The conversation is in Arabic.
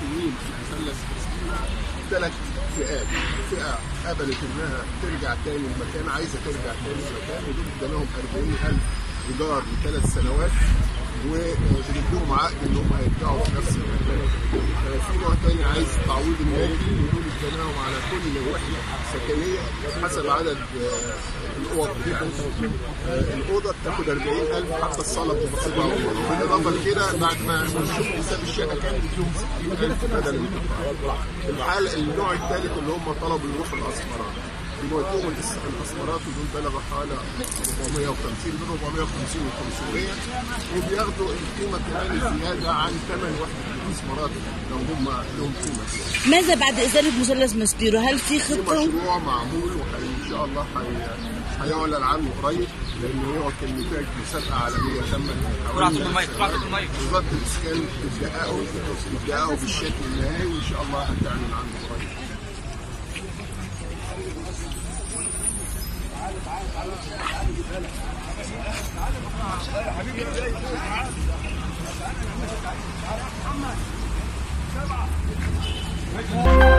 تنين في مثلث ثلاث فئات. فئة قبلت إنها ترجع تاني المكان عايزة ترجع تاني المكان ودول ادالهم 40000 ايجار لثلاث سنوات وبنديهم عقد إن هم هيرجعوا في نفس المكان. آه، في نوع تاني عايز تعويض النادي ودول ادالهم على كل وحده سكنية حسب عدد آه، آه، الاوضه بتاخد 40000 حتى الصالة بتبقى بالإضافة لكده بعد ما نشوف حساب الشقة كان بيديهم 60000 بدل الحال النوع الثالث اللي هم طلبوا يروحوا الأسمرات. الإس- الأسمرات ودول بلغوا حوالي 450 بين 450 و 500 وبياخدوا القيمة كمان زيادة عن ثمن وحده الأسمرات لو هم لهم قيمة. ماذا بعد إزالة مثلث ماسبيرو هل في خطة؟ مشروع معمول وان شاء الله هيعلن عنه قريب لأن هو كان نتاج مسابقه عالميه تمت حوالي وزاره الإسكان بتدققه بتدققه بالشكل النهائي وان شاء الله هتعلن عنه قريب. Thank